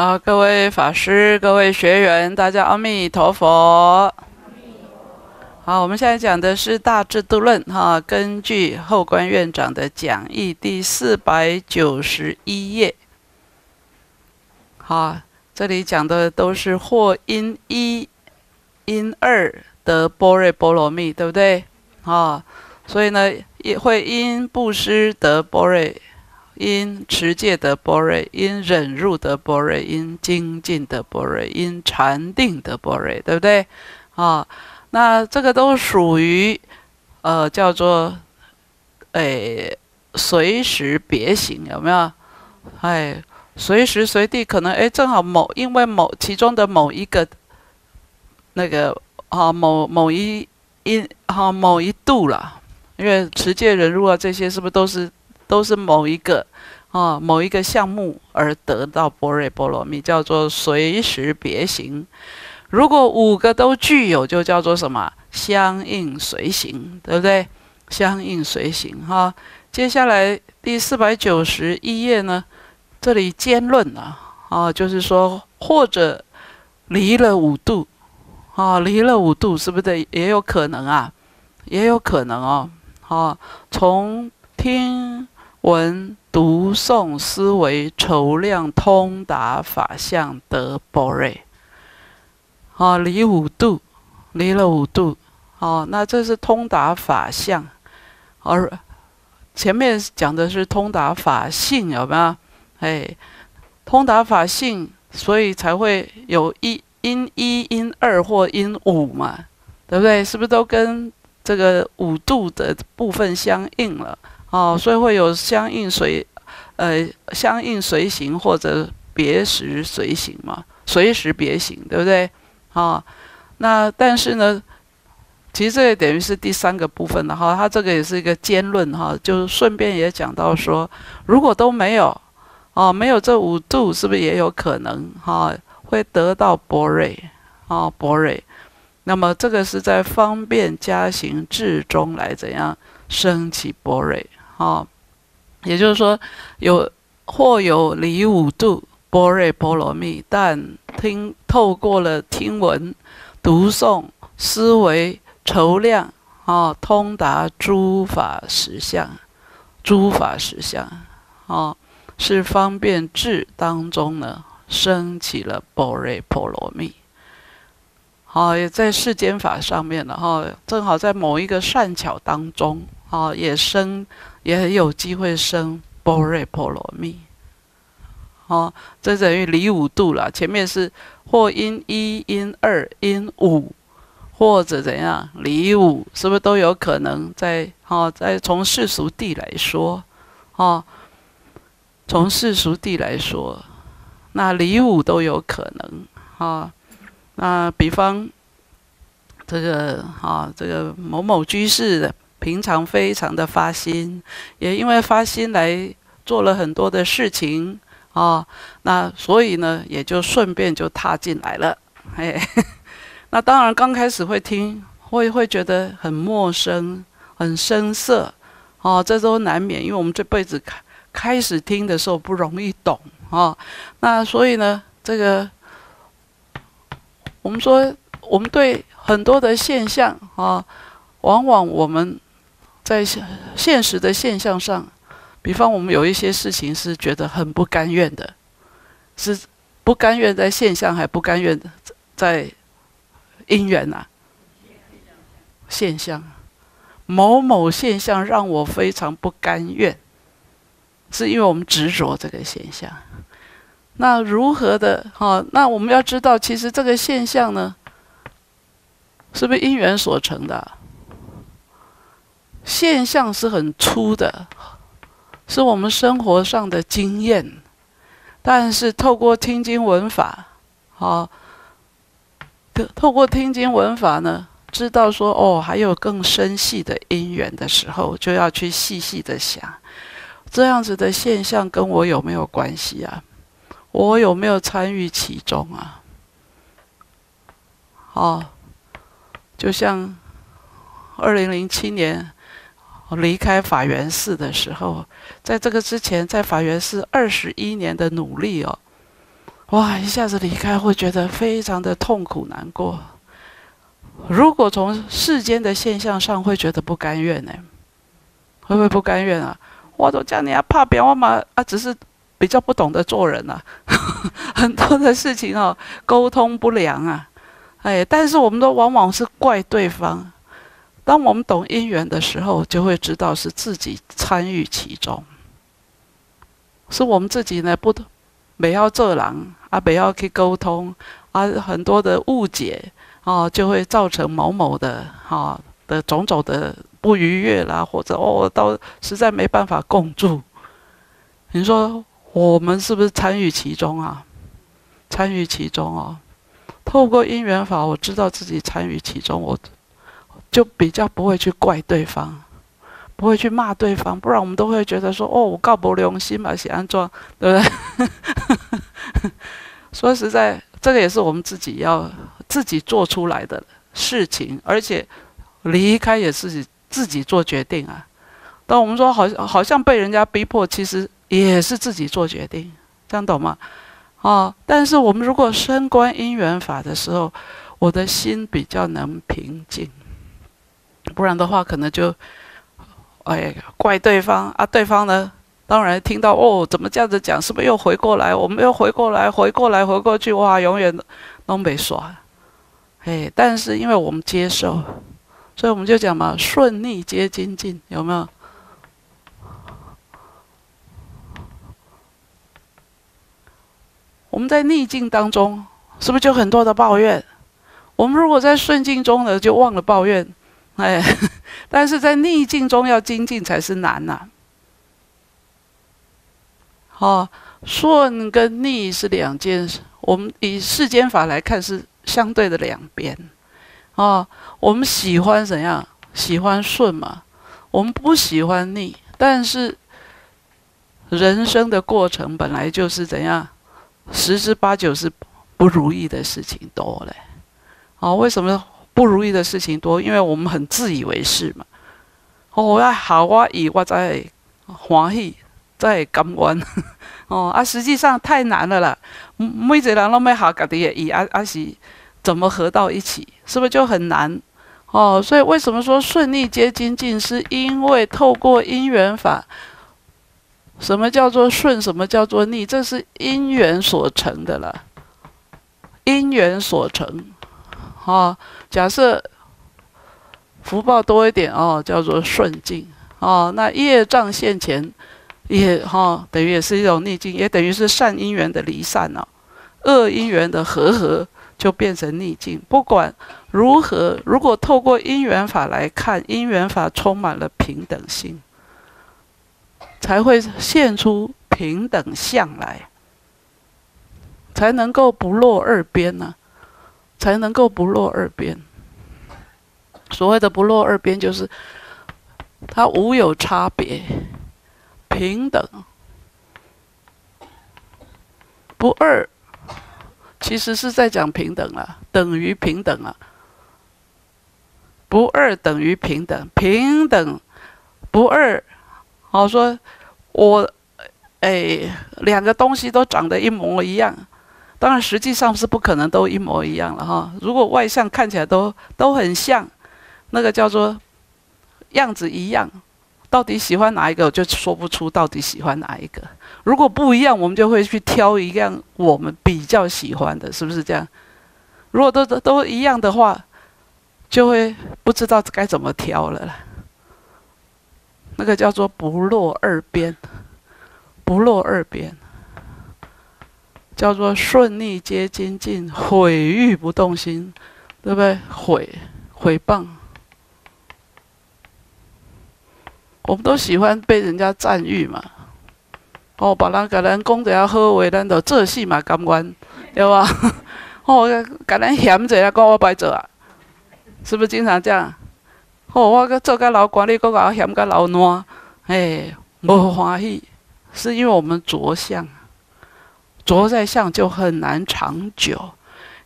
啊，各位法师、各位学员，大家阿弥陀佛。好，我们现在讲的是《大智度论》哈，根据后观院长的讲义第四百九十一页。好，这里讲的都是或因一、因二得般若波罗蜜，对不对？啊，所以呢，也会因布施得般若。因持戒得般若，因忍辱得般若，因精进得般若，因禅定得般若，对不对？啊，那这个都属于呃叫做诶随时别行，有没有？哎，随时随地可能哎正好某因为某其中的某一个那个啊某某一因哈某一度了，因为持戒忍辱啊这些是不是都是？都是某一个啊，某一个项目而得到波瑞波罗蜜，叫做随时别行。如果五个都具有，就叫做什么？相应随行，对不对？相应随行哈。接下来第四百九十一页呢，这里兼论了啊，就是说或者离了五度啊，离了五度，是不是也有可能啊？也有可能哦，啊，从听。闻读诵思维筹量通达法相得般若，好离五度，离了五度，好，那这是通达法相，而前面讲的是通达法性，有没有？哎，通达法性，所以才会有一因一因二或因五嘛，对不对？是不是都跟这个五度的部分相应了？哦，所以会有相应随，呃，相应随行或者别时随行嘛，随时别行，对不对？啊，那但是呢，其实这也等于是第三个部分了哈，它这个也是一个兼论哈，就是顺便也讲到说，如果都没有，哦，没有这五度，是不是也有可能哈，会得到般若，啊，般若，那么这个是在方便加行智中来怎样升起般若。哦，也就是说，有或有离五度般若波罗蜜，但听透过了听闻、读诵、思维、筹量，哦，通达诸法实相，诸法实相，哦，是方便智当中呢，升起了般若波罗蜜。好，也在世间法上面了哈，正好在某一个善巧当中，哦，也生。也很有机会生波若波罗蜜，哦，这等于离五度了。前面是或因一、因二、因五，或者怎样离五，是不是都有可能在？哦，在从世俗地来说，哦，从世俗地来说，那离五都有可能。啊，那比方这个啊，这个某某居士的。平常非常的发心，也因为发心来做了很多的事情啊，那所以呢，也就顺便就踏进来了。哎，那当然刚开始会听，会会觉得很陌生、很生涩，哦，这都难免，因为我们这辈子开开始听的时候不容易懂啊。那所以呢，这个我们说，我们对很多的现象啊，往往我们。在现现实的现象上，比方我们有一些事情是觉得很不甘愿的，是不甘愿在现象，还不甘愿在因缘呐。现象，某某现象让我非常不甘愿，是因为我们执着这个现象。那如何的哈？那我们要知道，其实这个现象呢，是不是因缘所成的？现象是很粗的，是我们生活上的经验，但是透过听经闻法，好，透过听经闻法呢，知道说哦，还有更深细的因缘的时候，就要去细细的想，这样子的现象跟我有没有关系啊？我有没有参与其中啊？哦，就像二零零七年。我离开法源寺的时候，在这个之前，在法源寺二十一年的努力哦，哇，一下子离开会觉得非常的痛苦难过。如果从世间的现象上会觉得不甘愿呢？会不会不甘愿啊？我都叫你啊，怕别我嘛啊，只是比较不懂得做人啊，很多的事情哦，沟通不良啊，哎，但是我们都往往是怪对方。当我们懂因缘的时候，就会知道是自己参与其中，是我们自己呢不没要做人啊，不要去沟通啊，很多的误解啊，就会造成某某的哈的种种的不愉悦啦，或者哦，到实在没办法共住。你说我们是不是参与其中啊？参与其中哦，透过因缘法，我知道自己参与其中，我就比较不会去怪对方，不会去骂对方，不然我们都会觉得说哦，我告不良心嘛，写安装，对不对？说实在，这个也是我们自己要自己做出来的事情，而且离开也是自己做决定啊。当我们说好像好像被人家逼迫，其实也是自己做决定，这样懂吗？啊！但是我们如果升观因缘法的时候，我的心比较能平静，不然的话可能就哎怪对方啊，对方呢？当然，听到哦，怎么这样子讲？是不是又回过来？我们又回过来，回过来，回过去，哇，永远都没耍。哎，但是因为我们接受，所以我们就讲嘛，顺逆皆精进，有没有？我们在逆境当中，是不是就很多的抱怨？我们如果在顺境中呢，就忘了抱怨，哎，但是在逆境中要精进才是难呐。哦，顺跟逆是两件事。我们以世间法来看是相对的两边。哦，我们喜欢怎样？喜欢顺嘛？我们不喜欢逆。但是人生的过程本来就是怎样？十之八九是不如意的事情多嘞。哦，为什么不如意的事情多？因为我们很自以为是嘛。哦，我要好我以我在欢喜。在感官 哦啊，实际上太难了啦。每一个人都没好家己的意，啊啊是怎么合到一起？是不是就很难？哦，所以为什么说顺利皆精进？是因为透过因缘法。什么叫做顺？什么叫做逆？这是因缘所成的了。因缘所成，哦，假设福报多一点哦，叫做顺境哦。那业障现前。也哈，等于也是一种逆境，也等于是善因缘的离散了，恶因缘的和合就变成逆境。不管如何，如果透过因缘法来看，因缘法充满了平等性，才会现出平等相来，才能够不落二边呢，才能够不落二边。所谓的不落二边，就是它无有差别。平等不二，其实是在讲平等啊，等于平等啊。不二等于平等，平等不二。好说，我哎，两个东西都长得一模一样，当然实际上是不可能都一模一样了哈。如果外向看起来都都很像，那个叫做样子一样。到底喜欢哪一个，我就说不出到底喜欢哪一个。如果不一样，我们就会去挑一样我们比较喜欢的，是不是这样？如果都都都一样的话，就会不知道该怎么挑了。那个叫做不落二边，不落二边，叫做顺逆皆精进，毁誉不动心，对不对？毁毁谤。我们都喜欢被人家赞誉嘛，哦，把人给人讲得好话，咱就做事嘛甘愿，对吧？哦，给人嫌者啊，讲我白做啊，是不是经常这样？哦，我个做个老官，你个我嫌个老烂，哎，无欢喜，是因为我们着相，着在相就很难长久，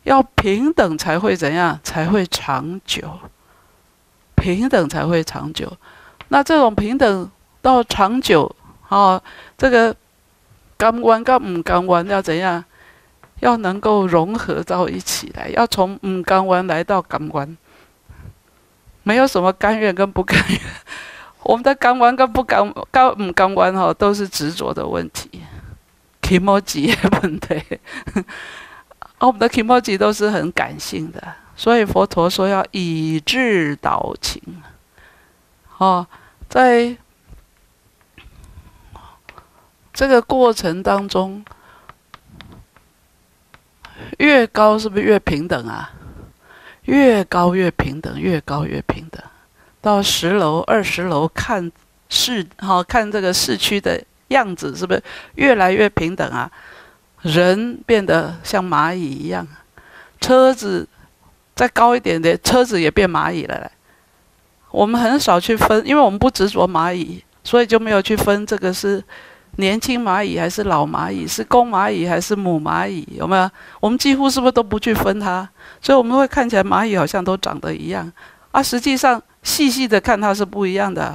要平等才会怎样？才会长久，平等才会长久。那这种平等到长久，哦，这个甘愿跟唔甘愿要怎样？要能够融合到一起来，要从嗯甘湾来到甘湾，没有什么甘愿跟不甘愿。我们的甘湾跟不甘甘嗯甘湾哈，都是执着的问题，emoji 的问 题。我们的 emoji 都是很感性的，所以佛陀说要以智导情。哦，在这个过程当中，越高是不是越平等啊？越高越平等，越高越平等。到十楼、二十楼看市，哈，看这个市区的样子，是不是越来越平等啊？人变得像蚂蚁一样，车子再高一点的车子也变蚂蚁了嘞。我们很少去分，因为我们不执着蚂蚁，所以就没有去分这个是年轻蚂蚁还是老蚂蚁，是公蚂蚁还是母蚂蚁，有没有？我们几乎是不是都不去分它？所以我们会看起来蚂蚁好像都长得一样，啊，实际上。细细的看，它是不一样的。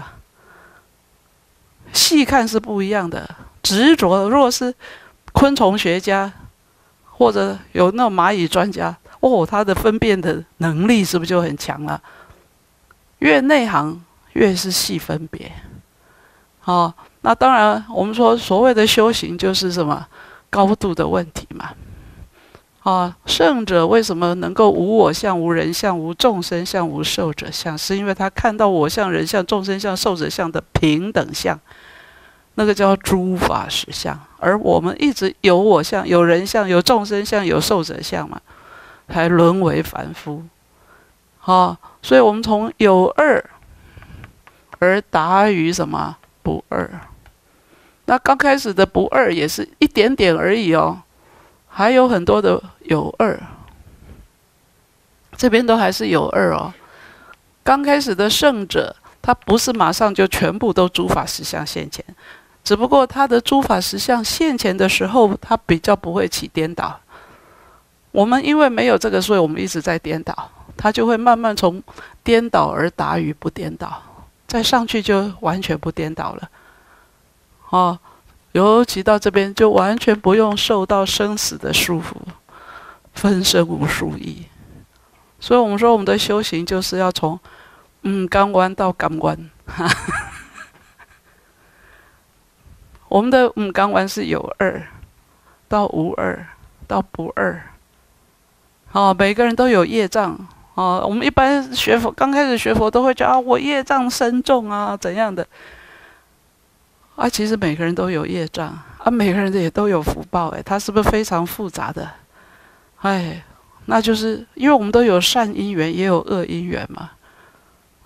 细看是不一样的。执着，如果是昆虫学家或者有那种蚂蚁专家，哦，他的分辨的能力是不是就很强了？越内行，越是细分别。哦，那当然，我们说所谓的修行就是什么高度的问题嘛。啊，圣者为什么能够无我相、无人相、无众生相、无寿者相？是因为他看到我相、人相、众生相、寿者相的平等相，那个叫诸法实相。而我们一直有我相、有人相、有众生相、有寿者相嘛，才沦为凡夫。好，所以我们从有二而达于什么不二？那刚开始的不二也是一点点而已哦。还有很多的有二，这边都还是有二哦。刚开始的圣者，他不是马上就全部都诸法实相现前，只不过他的诸法实相现前的时候，他比较不会起颠倒。我们因为没有这个，所以我们一直在颠倒，他就会慢慢从颠倒而达于不颠倒，再上去就完全不颠倒了。哦。尤其到这边，就完全不用受到生死的束缚，分身无数亿。所以我们说，我们的修行就是要从嗯刚弯到刚弯。我们的嗯刚弯是有二到无二到不二。哦，每个人都有业障。哦，我们一般学佛，刚开始学佛都会讲啊，我业障深重啊，怎样的。啊，其实每个人都有业障啊，每个人的也都有福报，哎，它是不是非常复杂的？哎，那就是因为我们都有善因缘，也有恶因缘嘛。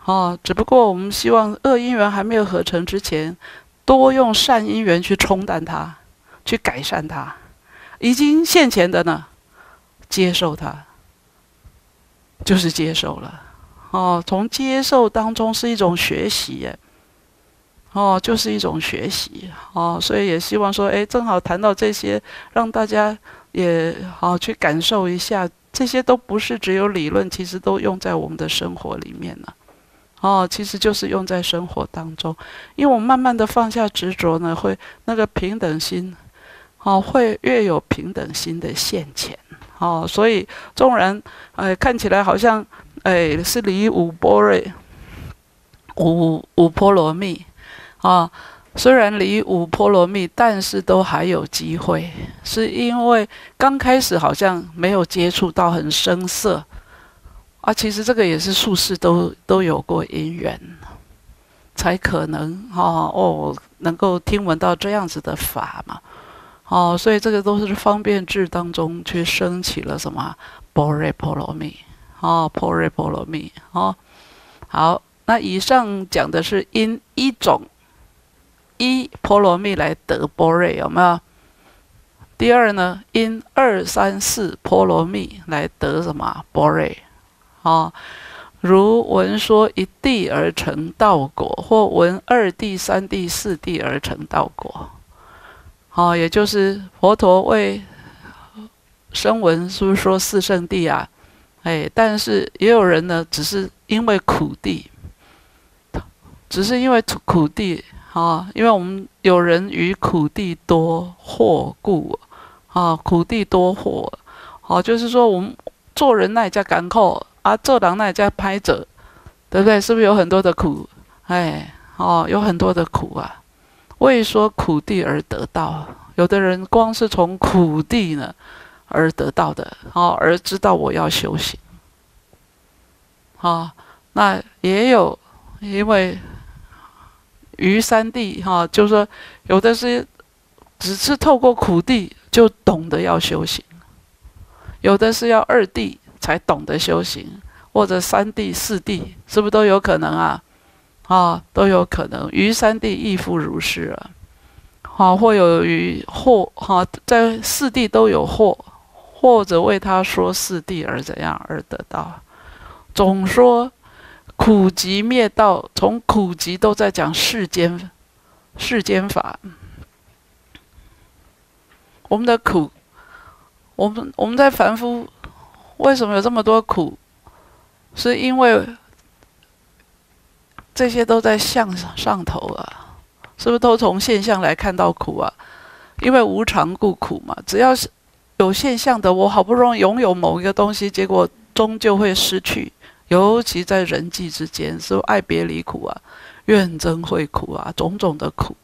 哦，只不过我们希望恶因缘还没有合成之前，多用善因缘去冲淡它，去改善它。已经现前的呢，接受它，就是接受了。哦，从接受当中是一种学习，耶。哦，就是一种学习哦，所以也希望说，哎，正好谈到这些，让大家也好去感受一下，这些都不是只有理论，其实都用在我们的生活里面了。哦，其实就是用在生活当中，因为我慢慢的放下执着呢，会那个平等心，哦，会越有平等心的现前。哦，所以纵然哎看起来好像哎是离五波瑞，五五波罗蜜。啊，虽然离五波罗蜜，但是都还有机会，是因为刚开始好像没有接触到很生涩啊。其实这个也是术士都都有过因缘，才可能哈哦能够听闻到这样子的法嘛。哦，所以这个都是方便智当中去升起了什么波瑞波罗蜜哦，波瑞波罗蜜哦。好，那以上讲的是因一种。一波罗蜜来得波瑞有没有？第二呢？因二三四波罗蜜来得什么波瑞？啊，如闻说一地而成道果，或闻二地、三地、四地而成道果。好，也就是佛陀为声闻，是不是说四圣地啊？哎，但是也有人呢，只是因为苦地，只是因为苦地。啊，因为我们有人于苦地多祸故，啊，苦地多祸，好，就是说我们做人那家干扣啊，做人那家拍者，对不对？是不是有很多的苦？哎，哦，有很多的苦啊。为说苦地而得道，有的人光是从苦地呢而得到的，哦，而知道我要修行，啊，那也有因为于三地哈，就是说有的是只是透过苦地就懂得要修行，有的是要二地才懂得修行，或者三地四地，是不是都有可能啊？啊，都有可能。于三地亦复如是啊。好，或有于或哈，在四地都有或，或者为他说四地而怎样而得到。总说苦集灭道，从苦集都在讲世间世间法。我们的苦，我们我们在凡夫为什么有这么多苦？是因为。这些都在向上头啊，是不是都从现象来看到苦啊？因为无常故苦嘛。只要是有现象的，我好不容易拥有某一个东西，结果终究会失去。尤其在人际之间，是不爱别离苦啊，怨憎会苦啊，种种的苦，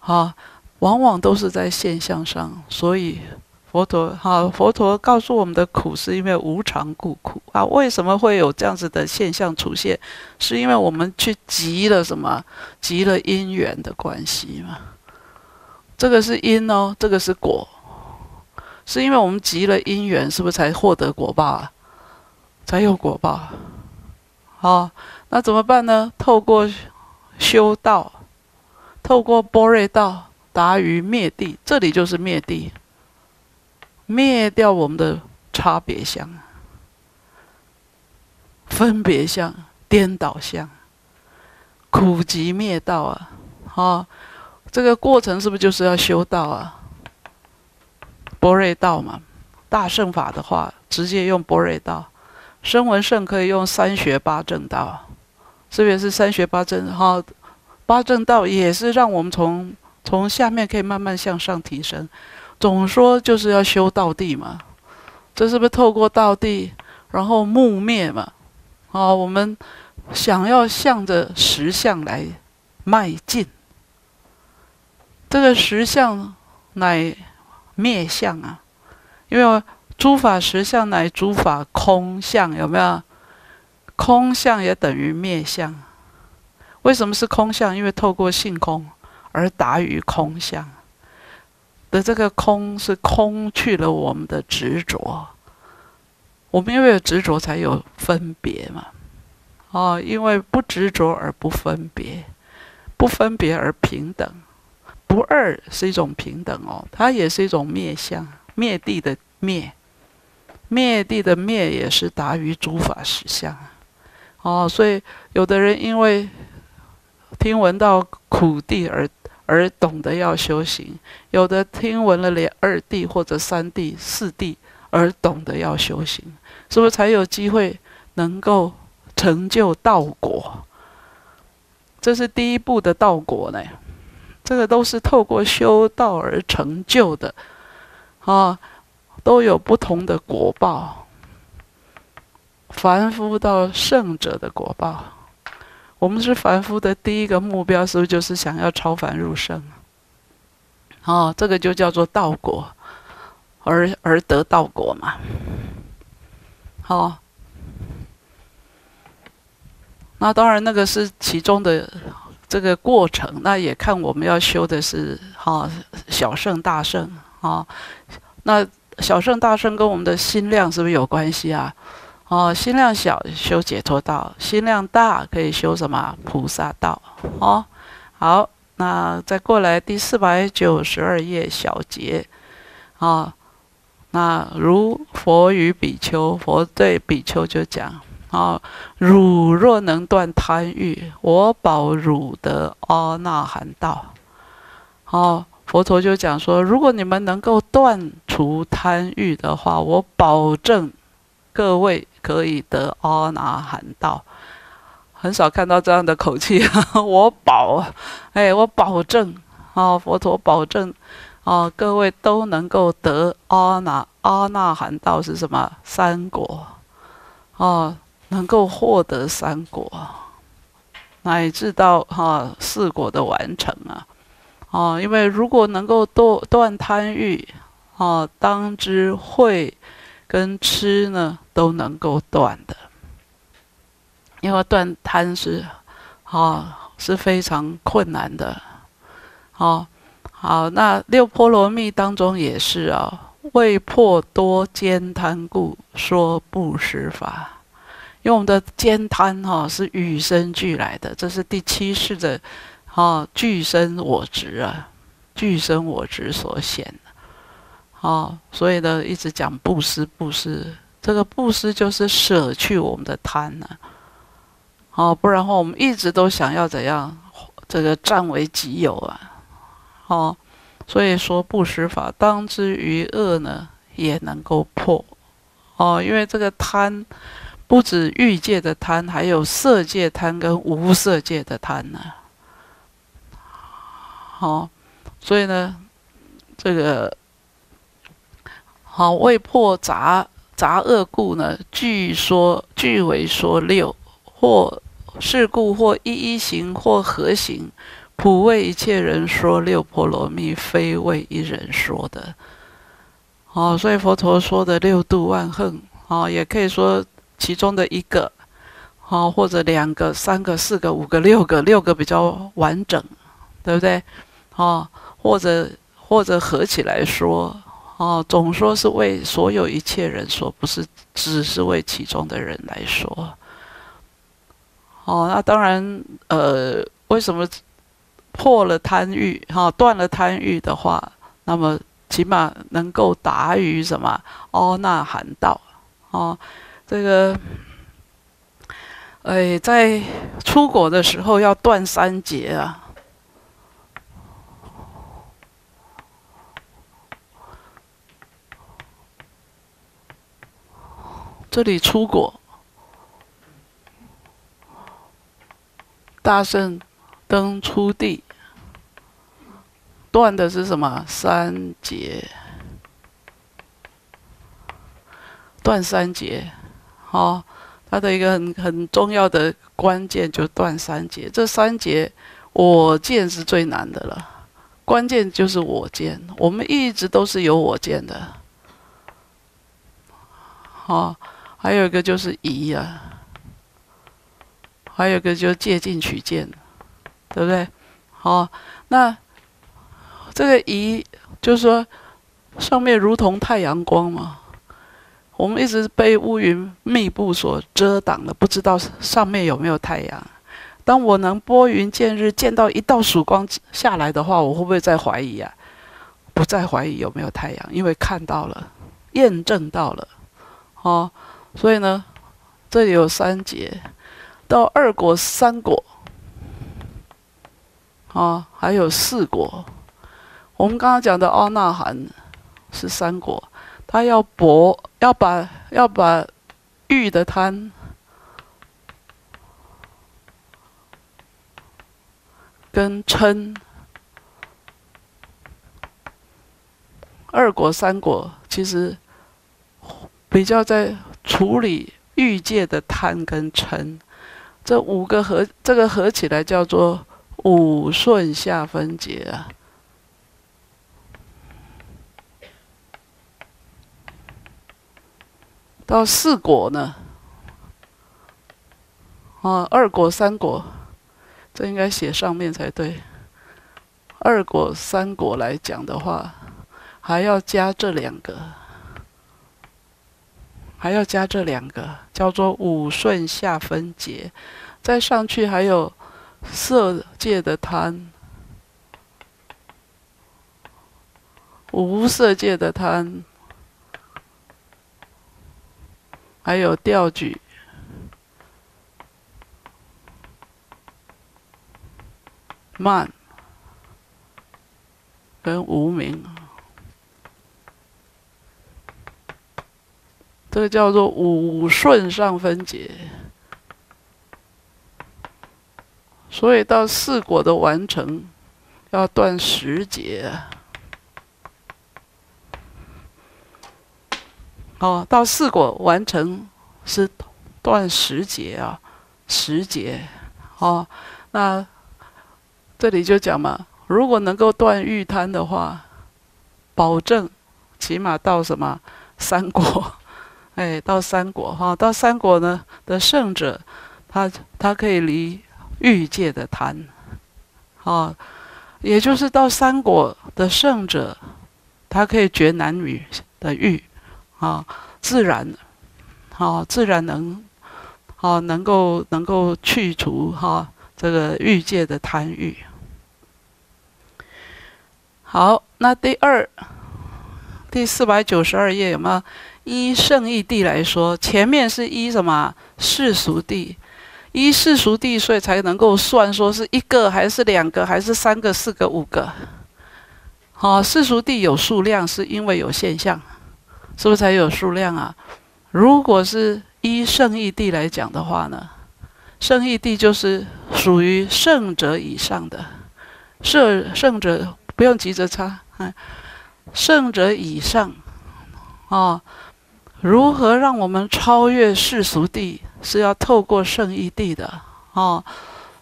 啊，往往都是在现象上，所以。佛陀哈，佛陀告诉我们的苦是因为无常故苦啊。为什么会有这样子的现象出现？是因为我们去集了什么？集了因缘的关系嘛。这个是因哦，这个是果，是因为我们集了因缘，是不是才获得果报啊？才有果报。好，那怎么办呢？透过修道，透过波瑞道达于灭地，这里就是灭地。灭掉我们的差别相、分别相、颠倒相，苦集灭道啊！啊，这个过程是不是就是要修道啊？波瑞道嘛，大圣法的话，直接用波瑞道；声闻圣可以用三学八正道，这边是三学八正哈，八正道也是让我们从从下面可以慢慢向上提升。总说就是要修道地嘛，这是不是透过道地，然后木灭嘛？啊，我们想要向着实相来迈进，这个实相乃灭相啊，因为诸法实相乃诸法空相，有没有？空相也等于灭相，为什么是空相？因为透过性空而达于空相。的这个空是空去了我们的执着，我们因为有执着才有分别嘛，哦，因为不执着而不分别，不分别而平等，不二是一种平等哦，它也是一种灭相，灭地的灭，灭地的灭也是达于诸法实相，哦，所以有的人因为听闻到苦地而。而懂得要修行，有的听闻了连二地或者三地、四地，而懂得要修行，是不是才有机会能够成就道果？这是第一步的道果呢。这个都是透过修道而成就的，啊，都有不同的果报。凡夫到圣者的果报。我们是凡夫的第一个目标，是不是就是想要超凡入圣？哦，这个就叫做道果，而而得道果嘛。好，那当然那个是其中的这个过程，那也看我们要修的是哈小圣大圣啊。那小圣大圣跟我们的心量是不是有关系啊？哦，心量小修解脱道，心量大可以修什么菩萨道？哦，好，那再过来第四百九十二页小节，啊，那如佛与比丘，佛对比丘就讲：啊，汝若能断贪欲，我保汝得阿那含道。哦，佛陀就讲说，如果你们能够断除贪欲的话，我保证。各位可以得阿那含道，很少看到这样的口气。我保，哎，我保证，啊，佛陀保证，啊，各位都能够得阿那阿那含道是什么？三果，啊，能够获得三果，乃至到哈四果的完成啊，啊，因为如果能够断断贪欲，啊，当知慧跟痴呢都能够断的，因为断贪是，啊是非常困难的，哦。好，那六波罗蜜当中也是啊，为破多坚贪故说布施法。因为我们的坚贪哈是与生俱来的，这是第七世的哈俱生我执啊，俱生我执所显的。好，所以呢一直讲布施，布施，这个布施就是舍去我们的贪呢。好，不然的话我们一直都想要怎样，这个占为己有啊。哦，所以说布施法当之于恶呢，也能够破。哦，因为这个贪，不止欲界的贪，还有色界贪跟无色界的贪呢。好，所以呢，这个好为破杂杂恶故呢，据说据为说六，或事故，或一一行，或合行。普为一切人说六波罗蜜，非为一人说的。哦，所以佛陀说的六度万恨，哦，也可以说其中的一个，哦，或者两个、三个、四个、五个、六个，六个比较完整，对不对？哦，或者或者合起来说，哦，总说是为所有一切人说，不是只是为其中的人来说。哦，那当然，呃，为什么？破了贪欲，哈，断了贪欲的话，那么起码能够达于什么？阿那含道，哦，这个，哎，在出国的时候要断三劫啊。这里出国，大圣登出地。断的是什么？三节，断三节，好，它的一个很很重要的关键就断三节。这三节，我见是最难的了，关键就是我见。我们一直都是有我见的，好，还有一个就是疑啊，还有一个就是借镜取见，对不对？好，那。这个疑就是说，上面如同太阳光嘛，我们一直被乌云密布所遮挡的，不知道上面有没有太阳。当我能拨云见日，见到一道曙光下来的话，我会不会再怀疑啊？不再怀疑有没有太阳，因为看到了，验证到了，哦，所以呢，这里有三节，到二果、三果，啊，还有四果。我们刚刚讲的阿那含是三果，他要博，要把要把欲的贪跟嗔二果三果，其实比较在处理欲界的贪跟嗔，这五个合这个合起来叫做五顺下分解啊。到四果呢？啊，二果、三果，这应该写上面才对。二果、三果来讲的话，还要加这两个，还要加这两个，叫做五顺下分解。再上去还有色界的贪，无色界的贪。还有调举、慢跟无名，这个叫做五顺上分解。所以到四果的完成，要断十节、哦，到四果完成是断十节啊，十节。哦，那这里就讲嘛，如果能够断玉贪的话，保证起码到什么三果。哎，到三国哈，到三国呢的圣者，他他可以离欲界的贪，啊，也就是到三国的圣者，他可以绝男女的欲。啊，自然，啊，自然能，啊，能够能够去除哈这个欲界的贪欲。好，那第二，第四百九十二页有没有？依圣义地来说，前面是依什么世俗地？依世俗地，所以才能够算说是一个还是两个还是三个四个五个。好，世俗地有数量，是因为有现象。是不是才有数量啊？如果是依圣义地来讲的话呢，圣义地就是属于圣者以上的，圣圣者不用急着插，哎，圣者以上，哦，如何让我们超越世俗地？是要透过圣义地的，啊，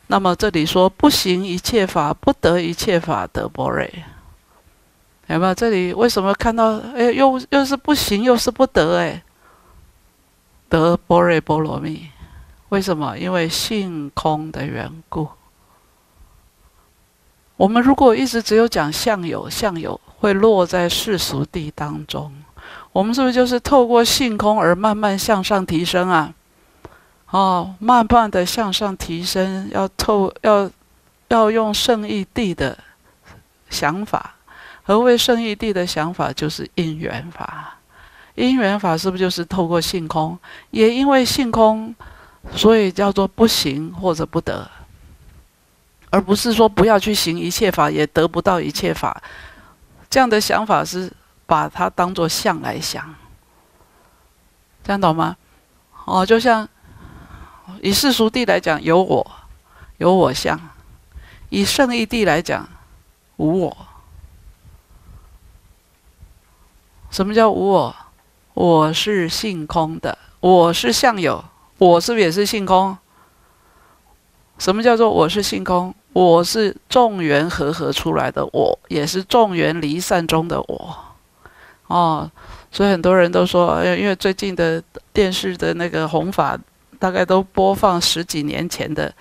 那么这里说不行一切法，不得一切法得波瑞。有没有？这里为什么看到？哎，又又是不行，又是不得？哎，得波瑞波罗蜜，为什么？因为性空的缘故。我们如果一直只有讲相有，相有会落在世俗地当中。我们是不是就是透过性空而慢慢向上提升啊？哦，慢慢的向上提升，要透要要用圣意地的想法。何谓圣意地的想法？就是因缘法。因缘法是不是就是透过性空？也因为性空，所以叫做不行或者不得，而不是说不要去行一切法，也得不到一切法。这样的想法是把它当做相来想，这样懂吗？哦，就像以世俗地来讲，有我，有我相；以圣义地来讲，无我。什么叫无我？我是性空的，我是相有，我是不是也是性空？什么叫做我是性空？我是众缘和合出来的，我也是众缘离散中的我。哦，所以很多人都说，因为最近的电视的那个弘法，大概都播放十几年前的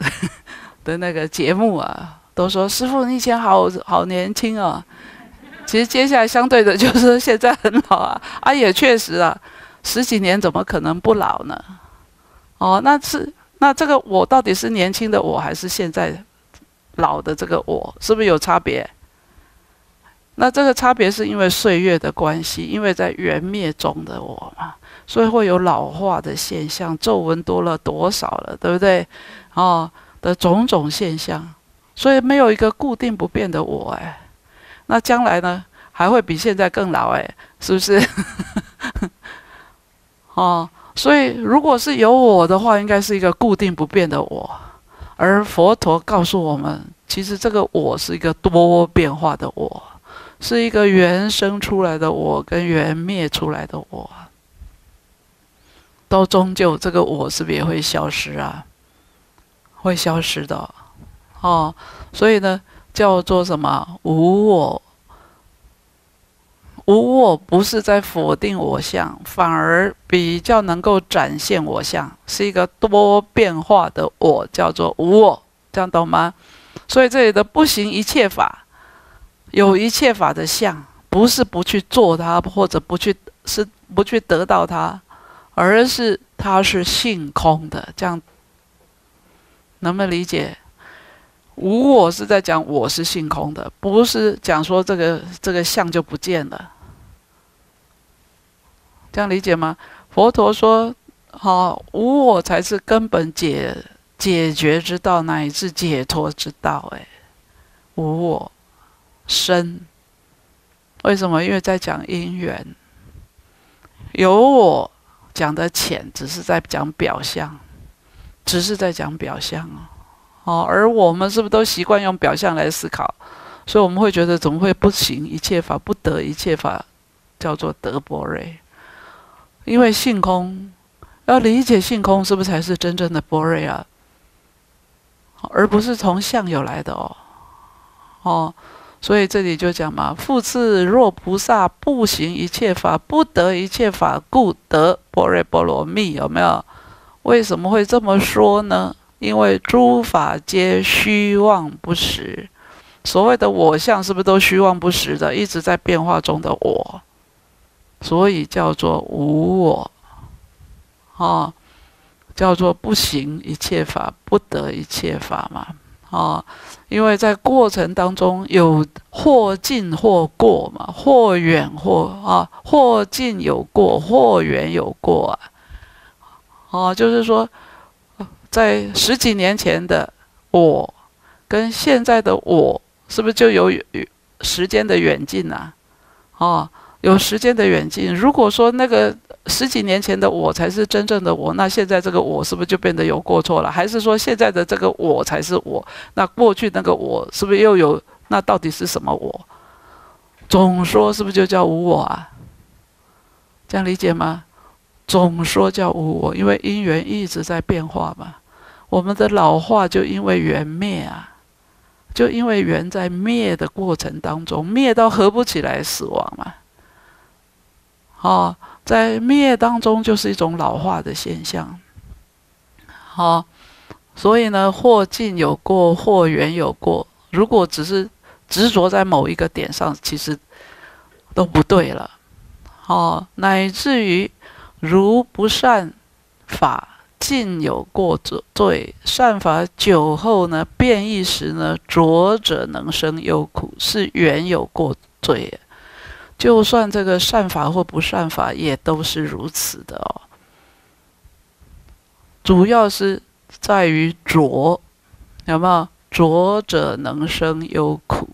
的那个节目啊，都说师傅你以前好好年轻哦。其实接下来相对的就是现在很老啊，啊也确实啊，十几年怎么可能不老呢？哦，那是那这个我到底是年轻的我还是现在老的这个我，是不是有差别？那这个差别是因为岁月的关系，因为在缘灭中的我嘛，所以会有老化的现象，皱纹多了多少了，对不对？哦的种种现象，所以没有一个固定不变的我哎。那将来呢，还会比现在更老哎，是不是？哦，所以如果是有我的话，应该是一个固定不变的我。而佛陀告诉我们，其实这个我是一个多变化的我，是一个原生出来的我跟原灭出来的我，都终究这个我是不是也会消失啊？会消失的哦，所以呢。叫做什么无我？无我不是在否定我相，反而比较能够展现我相，是一个多变化的我，叫做无我，这样懂吗？所以这里的不行一切法，有一切法的相，不是不去做它，或者不去是不去得到它，而是它是性空的，这样能不能理解？无我是在讲我是性空的，不是讲说这个这个相就不见了，这样理解吗？佛陀说：“好，无我才是根本解解决之道，乃至解脱之道。”哎，无我深，为什么？因为在讲因缘，有我讲的浅，只是在讲表象，只是在讲表象哦。哦，而我们是不是都习惯用表象来思考？所以我们会觉得怎么会不行一切法，不得一切法，叫做德波瑞。因为性空，要理解性空，是不是才是真正的波瑞啊？而不是从相有来的哦，哦，所以这里就讲嘛，复次若菩萨不行一切法，不得一切法，故得般若波罗蜜，有没有？为什么会这么说呢？因为诸法皆虚妄不实，所谓的我相是不是都虚妄不实的，一直在变化中的我，所以叫做无我，啊。叫做不行一切法，不得一切法嘛，啊，因为在过程当中有或近或过嘛，或远或啊，或近有过，或远有过啊，哦，就是说，在十几年前的我跟现在的我，是不是就有时间的远近呐？啊，有时间的远近。如果说那个。十几年前的我才是真正的我，那现在这个我是不是就变得有过错了？还是说现在的这个我才是我？那过去那个我是不是又有？那到底是什么我？总说是不是就叫无我啊？这样理解吗？总说叫无我，因为因缘一直在变化嘛。我们的老化就因为缘灭啊，就因为缘在灭的过程当中，灭到合不起来死亡嘛。哦。在灭当中，就是一种老化的现象。好，所以呢，或近有过，或远有过。如果只是执着在某一个点上，其实都不对了。哦，乃至于如不善法，近有过者罪；善法久后呢，变异时呢，浊者能生忧苦，是远有过罪。就算这个善法或不善法，也都是如此的哦。主要是在于浊，有没有？浊者能生忧苦。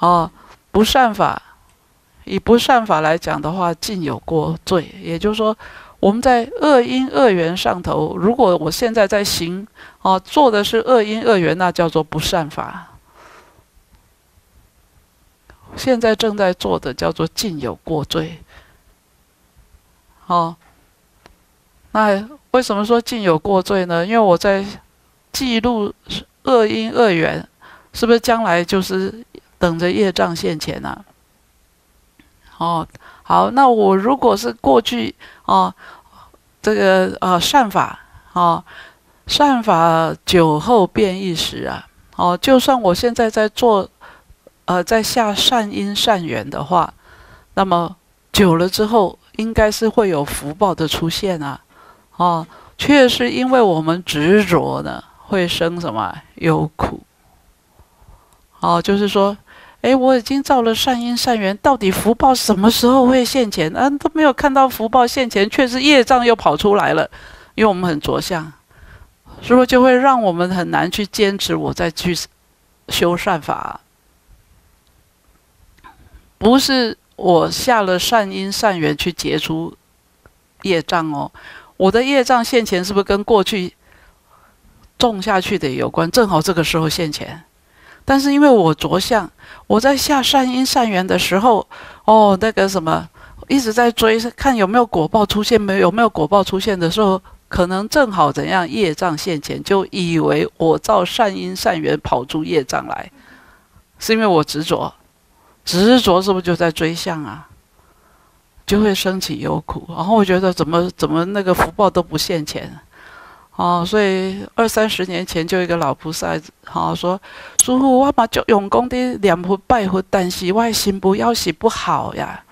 哦，不善法，以不善法来讲的话，尽有过罪。也就是说，我们在恶因恶缘上头，如果我现在在行，哦，做的是恶因恶缘，那叫做不善法。现在正在做的叫做尽有过罪，好，那为什么说尽有过罪呢？因为我在记录恶因恶缘，是不是将来就是等着业障现前呢？哦，好，那我如果是过去哦，这个呃善法哦，善法久后变异时啊，哦，就算我现在在做。呃，在下善因善缘的话，那么久了之后，应该是会有福报的出现啊！哦，却是因为我们执着呢，会生什么忧苦？哦，就是说，哎，我已经造了善因善缘，到底福报什么时候会现前？啊，都没有看到福报现前，却是业障又跑出来了，因为我们很着相，是不是就会让我们很难去坚持？我再去修善法。不是我下了善因善缘去结出业障哦，我的业障现前是不是跟过去种下去的有关？正好这个时候现前，但是因为我着相，我在下善因善缘的时候，哦，那个什么一直在追看有没有果报出现，没有没有果报出现的时候，可能正好怎样业障现前，就以为我造善因善缘跑出业障来，是因为我执着。执着是不是就在追相啊？就会升起忧苦，然后我觉得怎么怎么那个福报都不现前，啊，所以二三十年前就一个老菩萨，好说，师傅我把就用功的念佛拜佛，但是外心不要洗不好呀，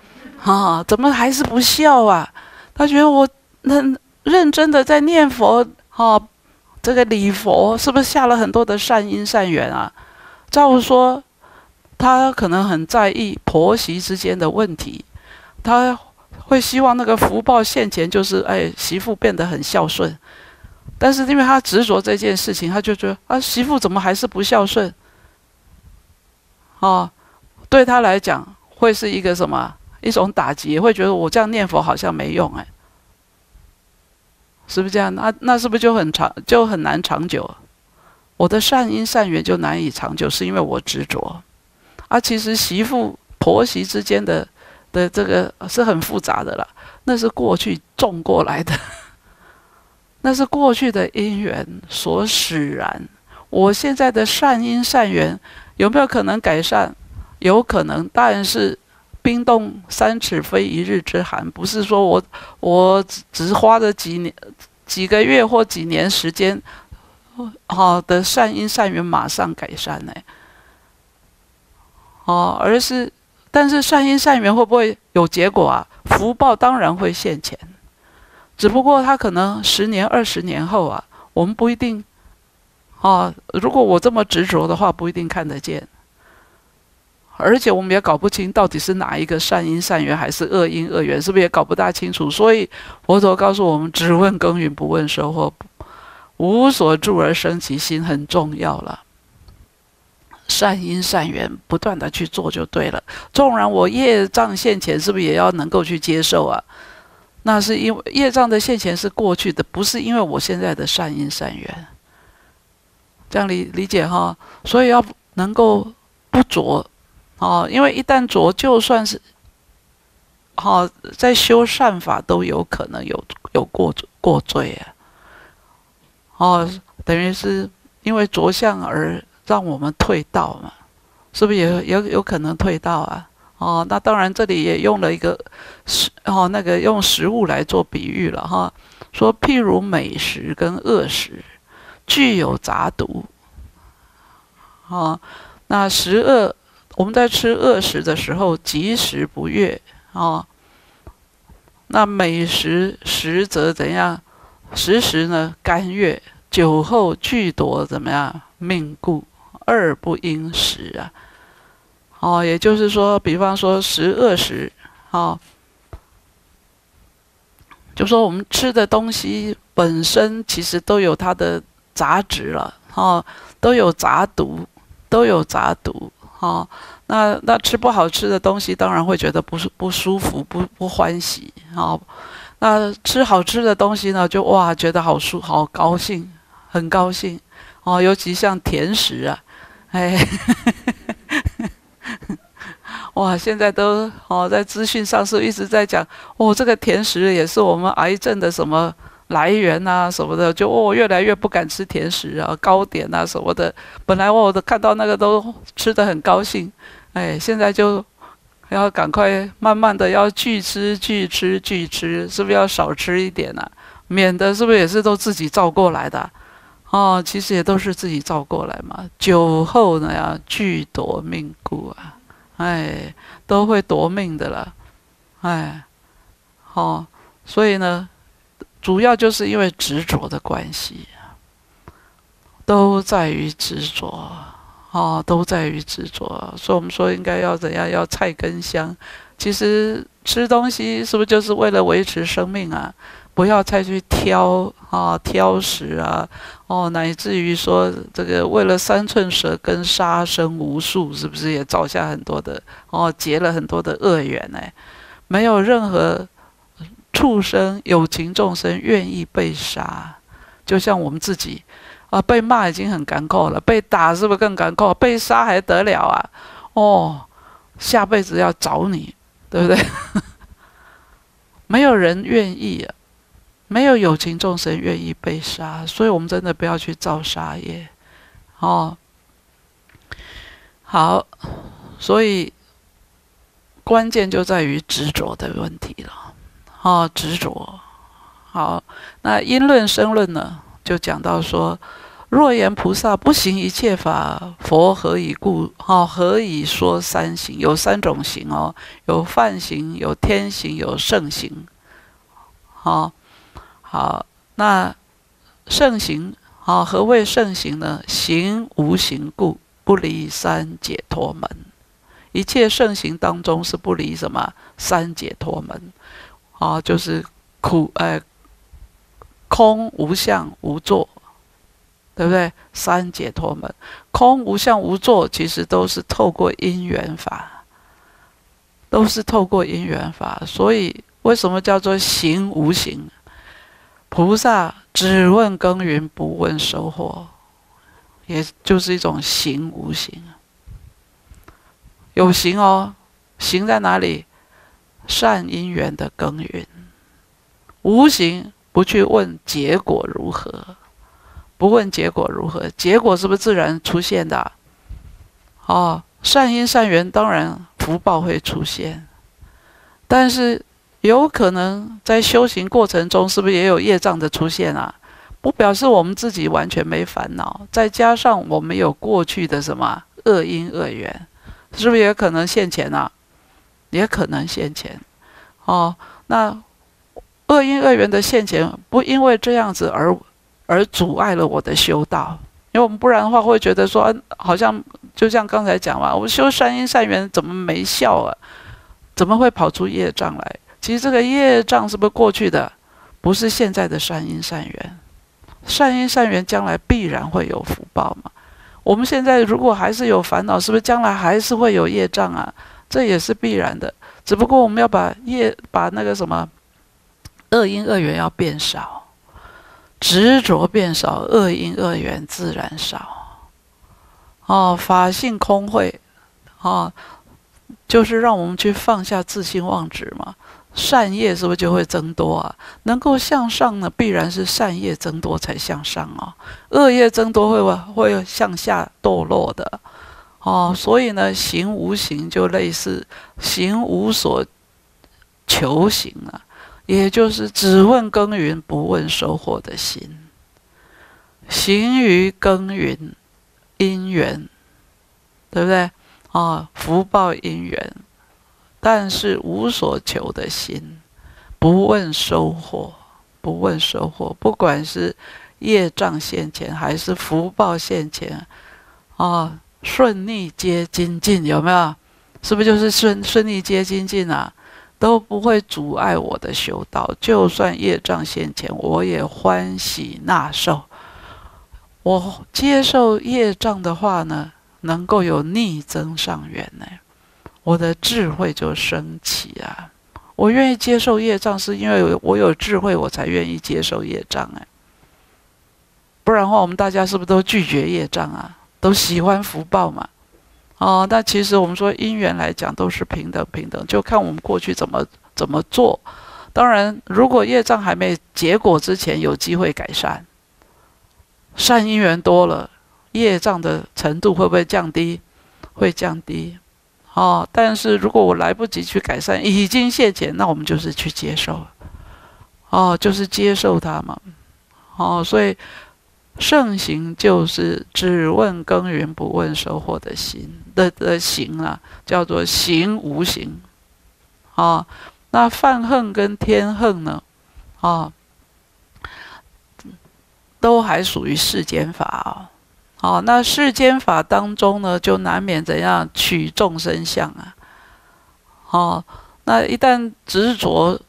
啊，怎么还是不孝啊？他觉得我很认真的在念佛，哈，这个礼佛是不是下了很多的善因善缘啊？照说。他可能很在意婆媳之间的问题，他会希望那个福报现前，就是哎媳妇变得很孝顺，但是因为他执着这件事情，他就觉得啊媳妇怎么还是不孝顺？哦，对他来讲会是一个什么一种打击，会觉得我这样念佛好像没用哎，是不是这样？那那是不是就很长就很难长久？我的善因善缘就难以长久，是因为我执着。啊，其实媳妇婆媳之间的的这个是很复杂的了，那是过去种过来的，那是过去的因缘所使然。我现在的善因善缘有没有可能改善？有可能，但是冰冻三尺非一日之寒，不是说我我只只花了几年、几个月或几年时间，好的善因善缘马上改善呢？哦，而是，但是善因善缘会不会有结果啊？福报当然会现前，只不过他可能十年、二十年后啊，我们不一定。啊，如果我这么执着的话，不一定看得见。而且我们也搞不清到底是哪一个善因善缘，还是恶因恶缘，是不是也搞不大清楚？所以佛陀告诉我们：只问耕耘，不问收获，无所住而生其心，很重要了。善因善缘，不断的去做就对了。纵然我业障现前，是不是也要能够去接受啊？那是因为业障的现前是过去的，不是因为我现在的善因善缘。这样理理解哈，所以要能够不着，哦，因为一旦着，就算是好在修善法，都有可能有有过过罪啊，哦，等于是因为着相而让我们退道嘛，是不是也有有可能退道啊？哦，那当然这里也用了一个食哦，那个用食物来做比喻了哈，说譬如美食跟恶食。具有杂毒，啊，那食恶，我们在吃恶食的时候，及时不悦啊。那美食食则怎样？时时呢甘悦，酒后俱夺怎么样？命故二不应食啊。哦，也就是说，比方说食恶食，哦，就说我们吃的东西本身其实都有它的。杂质了，哦，都有杂毒，都有杂毒，哦，那那吃不好吃的东西，当然会觉得不是不舒服，不不欢喜，哦，那吃好吃的东西呢，就哇，觉得好舒，好高兴，很高兴，哦，尤其像甜食啊，哎，哇，现在都哦，在资讯上是一直在讲，哦，这个甜食也是我们癌症的什么。来源啊什么的，就哦越来越不敢吃甜食啊糕点啊什么的。本来我都看到那个都吃的很高兴，哎，现在就要赶快慢慢的要拒吃拒吃拒吃，是不是要少吃一点啊？免得是不是也是都自己造过来的？哦，其实也都是自己造过来嘛。酒后呢要拒夺命故啊，哎，都会夺命的了，哎，好，所以呢。主要就是因为执着的关系，都在于执着，哦，都在于执着。所以我们说应该要怎样？要菜根香。其实吃东西是不是就是为了维持生命啊？不要再去挑啊，挑食啊，哦，乃至于说这个为了三寸舌根杀生无数，是不是也造下很多的哦，结了很多的恶缘呢？没有任何。畜生有情众生愿意被杀，就像我们自己啊，被骂已经很干扣了，被打是不是更干扣？被杀还得了啊？哦，下辈子要找你，对不对？没有人愿意啊，没有有情众生愿意被杀，所以我们真的不要去造杀业哦。好，所以关键就在于执着的问题了。哦，执着。好，那因论生论呢，就讲到说，若言菩萨不行一切法，佛何以故？哈，何以说三行？有三种行哦，有梵行，有天行，有圣行。好，好，那圣行，好，何谓圣行呢？行无行故，不离三解脱门。一切圣行当中是不离什么？三解脱门。啊，就是苦，哎，空无相无作，对不对？三解脱门，空无相无作，其实都是透过因缘法，都是透过因缘法。所以为什么叫做行无形？菩萨只问耕耘，不问收获，也就是一种行无形。有形哦，行在哪里？善因缘的耕耘，无形不去问结果如何，不问结果如何，结果是不是自然出现的？哦，善因善缘，当然福报会出现，但是有可能在修行过程中，是不是也有业障的出现啊？不表示我们自己完全没烦恼，再加上我们有过去的什么恶因恶缘，是不是也可能现前啊？也可能现前，哦，那恶因恶缘的现前，不因为这样子而而阻碍了我的修道，因为我们不然的话会觉得说，好像就像刚才讲嘛，我修善因善缘怎么没效啊？怎么会跑出业障来？其实这个业障是不是过去的？不是现在的善因善缘。善因善缘将来必然会有福报嘛？我们现在如果还是有烦恼，是不是将来还是会有业障啊？这也是必然的。只不过我们要把业把那个什么恶因恶缘要变少，执着变少，恶因恶缘自然少。哦，法性空慧，哦，就是让我们去放下自性妄执嘛。善业是不是就会增多啊？能够向上呢，必然是善业增多才向上哦。恶业增多会会向下堕落的哦。所以呢，行无形就类似行无所求行啊，也就是只问耕耘不问收获的心。行于耕耘因缘，对不对啊？福报因缘。但是无所求的心，不问收获，不问收获，不管是业障现前还是福报现前，啊，顺逆皆精进，有没有？是不是就是顺顺逆皆精进啊？都不会阻碍我的修道。就算业障现前，我也欢喜纳受。我接受业障的话呢，能够有逆增上缘呢。我的智慧就升起啊！我愿意接受业障，是因为我有智慧，我才愿意接受业障哎。不然的话，我们大家是不是都拒绝业障啊？都喜欢福报嘛？哦，那其实我们说因缘来讲都是平等平等，就看我们过去怎么怎么做。当然，如果业障还没结果之前，有机会改善，善因缘多了，业障的程度会不会降低？会降低。哦，但是如果我来不及去改善，已经现前，那我们就是去接受，哦，就是接受它嘛，哦，所以圣行就是只问耕耘不问收获的心的的行啊，叫做行无形，啊，那犯恨跟天恨呢，啊，都还属于世间法啊。哦，那世间法当中呢，就难免怎样取众生相啊？哦，那一旦执着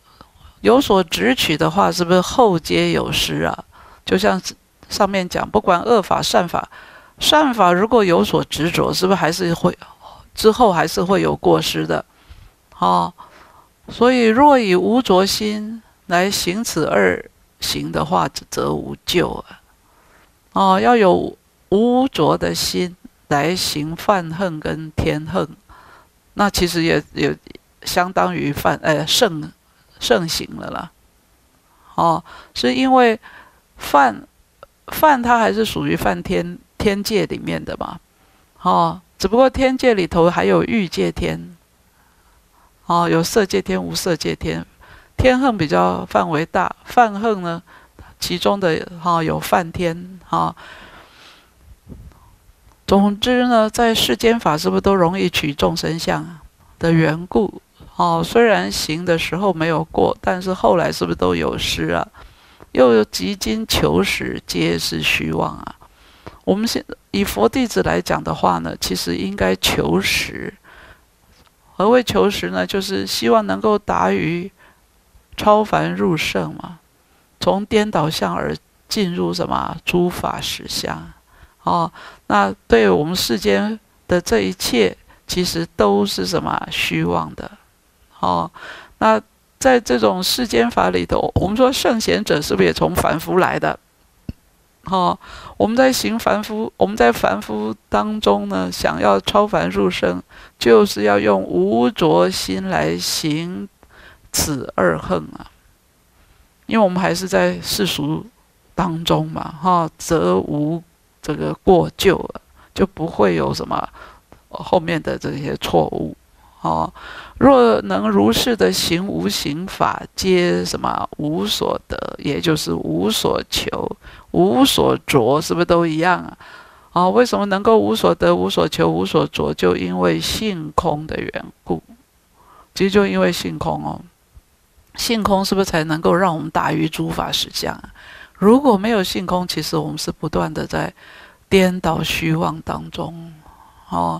有所执取的话，是不是后皆有失啊？就像上面讲，不管恶法善法，善法如果有所执着，是不是还是会之后还是会有过失的？哦，所以若以无着心来行此二行的话，则无救啊！哦，要有。污浊的心来行犯恨跟天恨，那其实也也相当于犯呃圣圣行了啦。哦，是因为犯犯它还是属于犯天天界里面的嘛。哦，只不过天界里头还有欲界天，哦，有色界天、无色界天，天恨比较范围大，犯恨呢，其中的哈有犯天哈。总之呢，在世间法是不是都容易取众生相的缘故？哦，虽然行的时候没有过，但是后来是不是都有失啊？又有极今求实，皆是虚妄啊！我们现以佛弟子来讲的话呢，其实应该求实。何谓求实呢？就是希望能够达于超凡入圣嘛，从颠倒相而进入什么诸法实相。哦，那对我们世间的这一切，其实都是什么虚妄的？哦，那在这种世间法里头，我们说圣贤者是不是也从凡夫来的？哦，我们在行凡夫，我们在凡夫当中呢，想要超凡入圣，就是要用无着心来行此二横啊，因为我们还是在世俗当中嘛，哈，则无这个过旧了，就不会有什么后面的这些错误。哦，若能如是的行无形法，皆什么无所得，也就是无所求、无所着，是不是都一样啊？啊，为什么能够无所得、无所求、无所着？就因为性空的缘故。其实就因为性空哦，性空是不是才能够让我们大于诸法实相啊？如果没有性空，其实我们是不断的在颠倒虚妄当中，哦。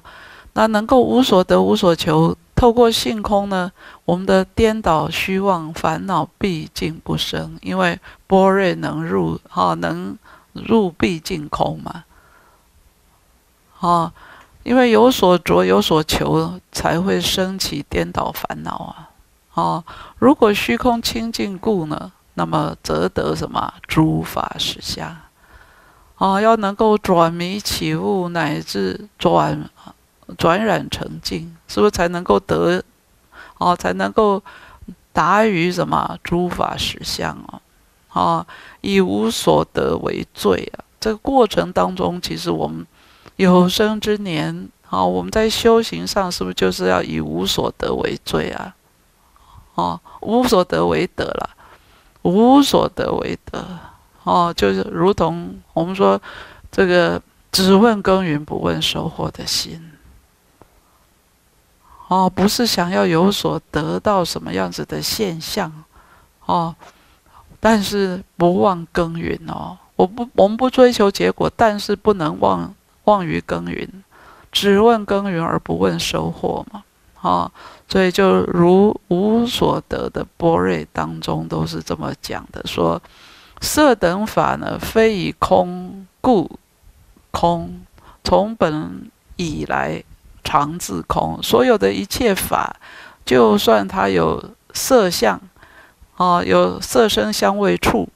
那能够无所得、无所求，透过性空呢？我们的颠倒虚妄烦恼毕竟不生，因为波瑞能入，哈，能入毕竟空嘛，啊，因为有所着、有所求，才会升起颠倒烦恼啊，啊，如果虚空清净故呢，那么则得什么诸法实相，啊，要能够转迷起悟，乃至转。转染成净，是不是才能够得？哦，才能够达于什么诸法实相啊？啊，以无所得为罪啊！这个过程当中，其实我们有生之年啊，我们在修行上是不是就是要以无所得为罪啊？哦，无所得为得了，无所得为得哦，就是如同我们说这个只问耕耘不问收获的心。哦，不是想要有所得到什么样子的现象，哦，但是不忘耕耘哦。我不，我们不追求结果，但是不能忘忘于耕耘，只问耕耘而不问收获嘛。哦，所以就如无所得的波瑞当中都是这么讲的，说色等法呢，非以空故空，从本以来。常自空，所有的一切法，就算它有色相，哦，有色声香味触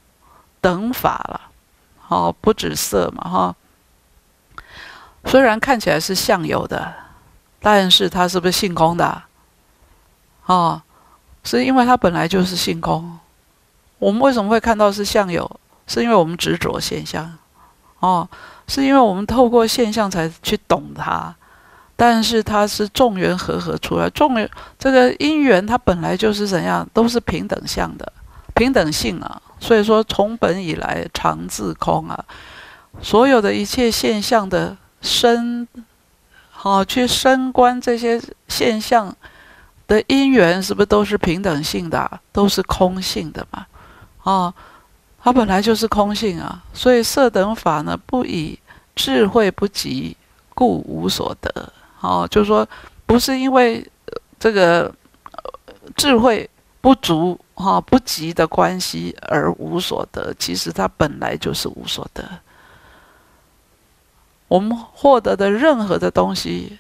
等法了，哦，不止色嘛，哈。虽然看起来是相有的，但是它是不是性空的？哦，是因为它本来就是性空。我们为什么会看到是相有？是因为我们执着现象，哦，是因为我们透过现象才去懂它。但是它是众缘和合出来，众缘这个因缘它本来就是怎样，都是平等相的，平等性啊。所以说从本以来常自空啊，所有的一切现象的生，好去升观这些现象的因缘，是不是都是平等性的，都是空性的嘛？啊，它本来就是空性啊。所以色等法呢，不以智慧不及，故无所得。哦，就是说，不是因为这个智慧不足哈不及的关系而无所得，其实它本来就是无所得。我们获得的任何的东西，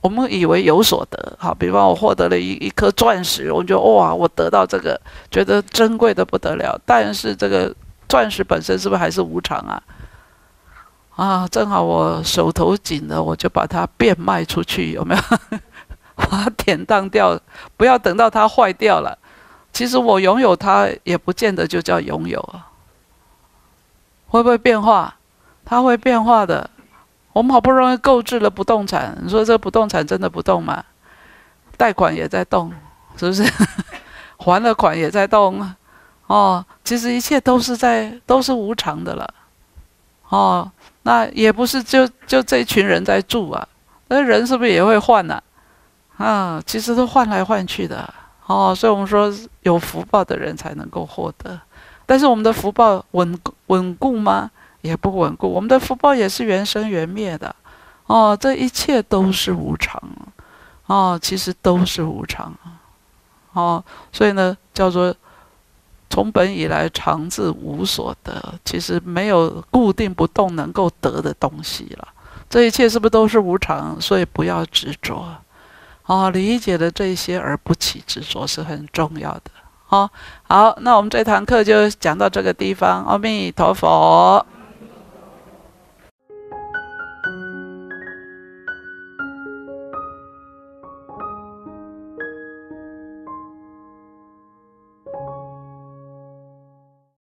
我们以为有所得，好，比方我获得了一一颗钻石，我就哇，我得到这个，觉得珍贵的不得了。但是这个钻石本身是不是还是无常啊？啊，正好我手头紧了，我就把它变卖出去，有没有？把它典当掉，不要等到它坏掉了。其实我拥有它，也不见得就叫拥有啊。会不会变化？它会变化的。我们好不容易购置了不动产，你说这不动产真的不动吗？贷款也在动，是不是？还了款也在动。哦，其实一切都是在，都是无常的了。哦。那也不是就就这一群人在住啊，那人是不是也会换呢？啊，其实都换来换去的哦，所以我们说有福报的人才能够获得，但是我们的福报稳稳固吗？也不稳固，我们的福报也是缘生缘灭的哦，这一切都是无常哦，其实都是无常哦，所以呢，叫做。从本以来，常自无所得。其实没有固定不动能够得的东西了。这一切是不是都是无常？所以不要执着。哦，理解了这些而不起执着是很重要的。好，好，那我们这堂课就讲到这个地方。阿弥陀佛。